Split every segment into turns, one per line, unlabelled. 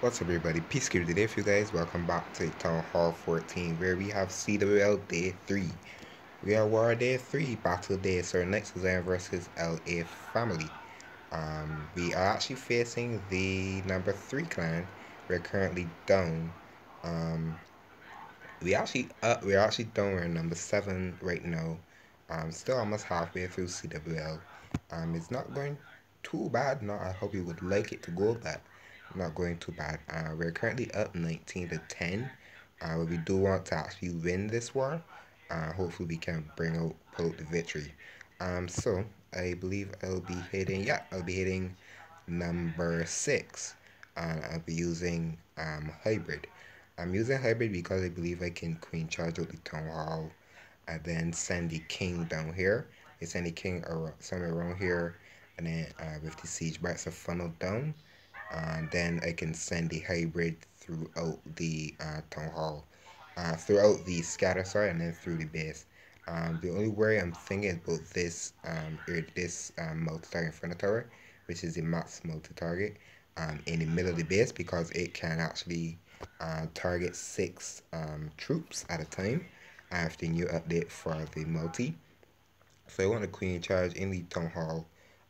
What's up everybody, Peace Peacekeeper today for you guys, welcome back to Town Hall 14 where we have CWL Day 3. We are War Day 3, Battle Day, so Knights of Zion versus LA Family. Um, we are actually facing the number 3 clan, we're currently down. Um, we actually, uh, we're actually down, we're number 7 right now. Um, still almost halfway through CWL. Um, it's not going too bad, no, I hope you would like it to go bad not going too bad. Uh, we're currently up 19 to 10. Uh, but we do want to actually win this war. Uh, hopefully we can bring out, out the victory. Um, so I believe I'll be hitting, yeah, I'll be hitting number six. Uh, I'll be using um, hybrid. I'm using hybrid because I believe I can queen charge out the town hall and then send the king down here. Send the king around, somewhere around here and then uh, with the siege bats a funnel down and then I can send the hybrid throughout the uh, town hall, uh, throughout the scatter sorry, and then through the base. Um, the only worry I'm thinking about this um, or this um, multi-target front of tower, which is the max multi-target um, in the middle of the base because it can actually uh, target six um, troops at a time after the new update for the multi. So I want the queen charge in the town hall.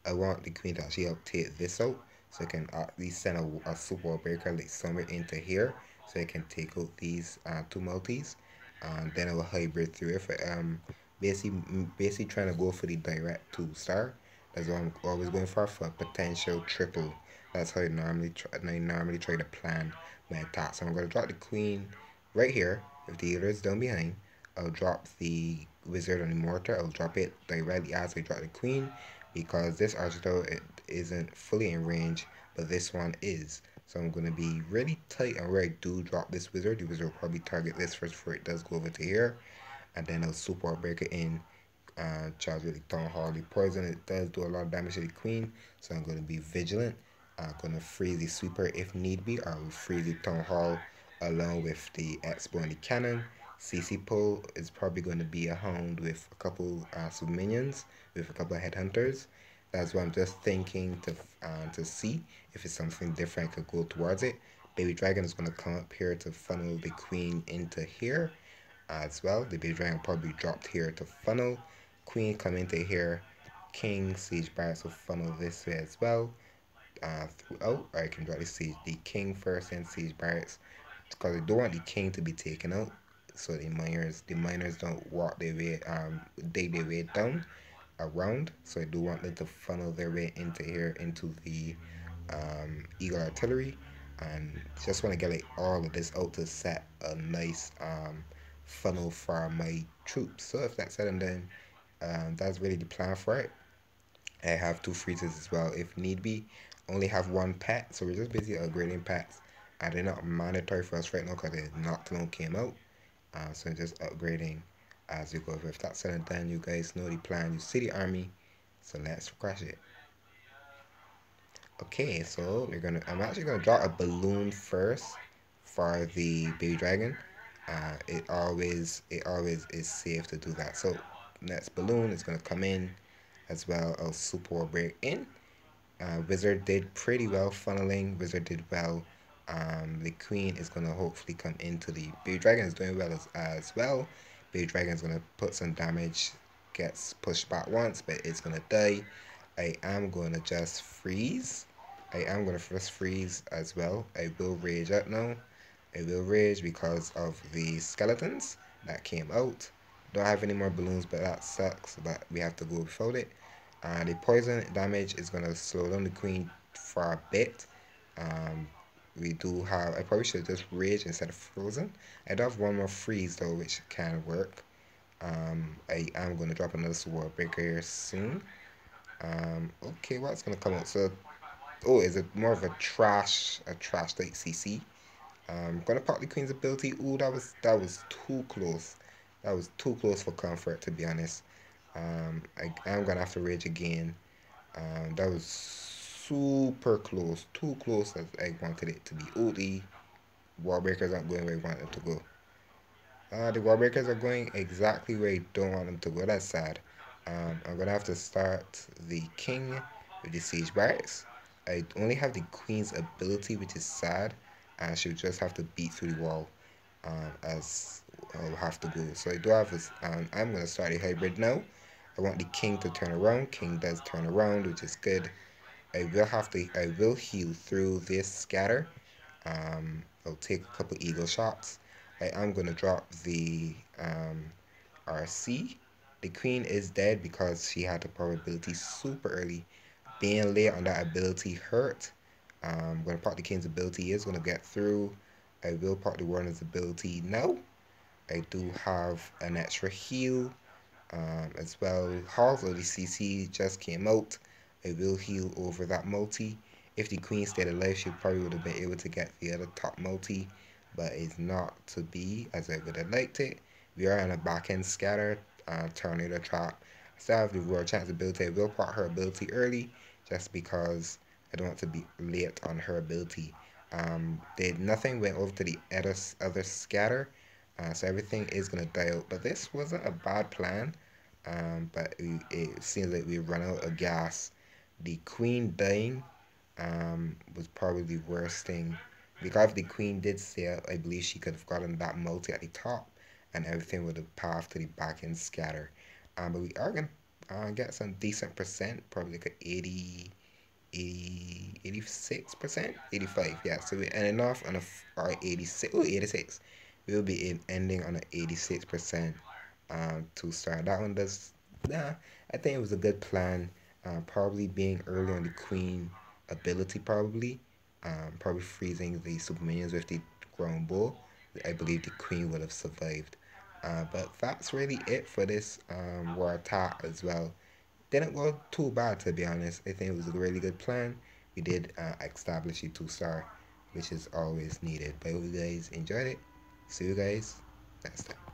I want the queen to actually take this out so I can at least send a, a super breaker like somewhere into here so I can take out these uh, two multis and then I will hybrid through it. For, um, basically, basically trying to go for the direct two star. That's what I'm always going for for a potential triple. That's how I normally try, I normally try to plan my attack. So I'm going to drop the queen right here. If the other is down behind, I'll drop the wizard on the mortar. I'll drop it directly as I drop the queen because this it isn't fully in range, but this one is. So I'm going to be really tight and where I do drop this wizard. The wizard will probably target this first before it does go over to here. And then I'll super break it in. Uh, charge with the Town Hall. The poison, it does do a lot of damage to the queen. So I'm going to be vigilant. I'm going to freeze the sweeper if need be. I will freeze the Town Hall along with the X-Bow and the cannon. CC pull is probably going to be a hound with a couple uh, super minions, with a couple of headhunters. That's what I'm just thinking to uh, to see if it's something different I could go towards it. Baby Dragon is going to come up here to funnel the Queen into here as well. The Baby Dragon probably dropped here to funnel. Queen come into here. King Siege Barracks will funnel this way as well. Uh, throughout, or I can directly siege the King first and Siege Barracks because I don't want the King to be taken out. So the miners, the miners don't walk their way, um, dig their way down around. So I do want them to funnel their way into here, into the um, Eagle Artillery. And just want to get like all of this out to set a nice um, funnel for my troops. So if that's said and done, um, that's really the plan for it. I have two freezers as well if need be. Only have one pet, so we're just basically upgrading pets. And they're not mandatory for us right now because the Noctilone came out. Uh, so just upgrading as we go. If that's said and done, you guys know the plan. You see the army, so let's crush it. Okay, so we're gonna. I'm actually gonna draw a balloon first for the baby dragon. Uh, it always it always is safe to do that. So next balloon is gonna come in as well as super break in. Uh, Wizard did pretty well funneling. Wizard did well. Um, the queen is gonna hopefully come into the baby dragon is doing well as, as well. Baby Dragon's gonna put some damage, gets pushed back once, but it's gonna die. I am gonna just freeze. I am gonna first freeze as well. I will rage out now. I will rage because of the skeletons that came out. Don't have any more balloons, but that sucks. But we have to go without it. Uh, the poison damage is gonna slow down the queen for a bit. Um, we do have, I probably should just rage instead of frozen. I do have one more freeze though, which can work. Um, I am going to drop another super breaker here soon. Um, okay, what's going to come out? So, oh, is it more of a trash, a trash like CC? Going to pop the Queen's ability. Ooh, that was, that was too close. That was too close for comfort, to be honest. Um, I am to have to rage again. Um, that was super close, too close as I wanted it to be. The wall breakers aren't going where I want them to go. Uh, the wall breakers are going exactly where I don't want them to go. That's sad. Um, I'm gonna have to start the king with the siege barracks. I only have the queen's ability, which is sad. and she'll just have to beat through the wall um, as I'll have to go. So I do have this, um, I'm going to start a hybrid now. I want the king to turn around. King does turn around, which is good. I will have to, I will heal through this scatter. Um, I'll take a couple eagle shots. I am going to drop the um, RC. The queen is dead because she had the probability super early. Being late on that ability hurt. Um, going to pop the king's ability is going to get through. I will pop the warden's ability now. I do have an extra heal um, as well. Halls of the CC just came out. I will heal over that multi. If the queen stayed alive, she probably would have been able to get the other top multi, but it's not to be as I would have liked it. We are on a back end scatter, uh, tornado trap. I still have the Royal Champ's ability. I will put her ability early just because I don't want to be late on her ability. Um, nothing went over to the other, other scatter uh, so everything is going to die out. But this wasn't a bad plan. Um, but it, it, seems like we run out of gas. The queen dying um, was probably the worst thing. Because if the queen did sail, I believe she could have gotten that multi at the top. And everything would have passed to the back end scatter. Um, but we are going to uh, get some decent percent. Probably like a 80... 80, 86%, 85, yeah, so we're ending off on a, or 86, oh, 86, we'll be in, ending on an 86% um, to start. That one does, nah, I think it was a good plan. Uh, probably being early on the queen ability, probably. Um, probably freezing the super minions with the ground bull. I believe the queen would have survived. Uh, but that's really it for this um, war attack as well. Didn't go too bad to be honest. I think it was a really good plan. We did uh, establish a two star, which is always needed. But hope you guys enjoyed it. See you guys next time.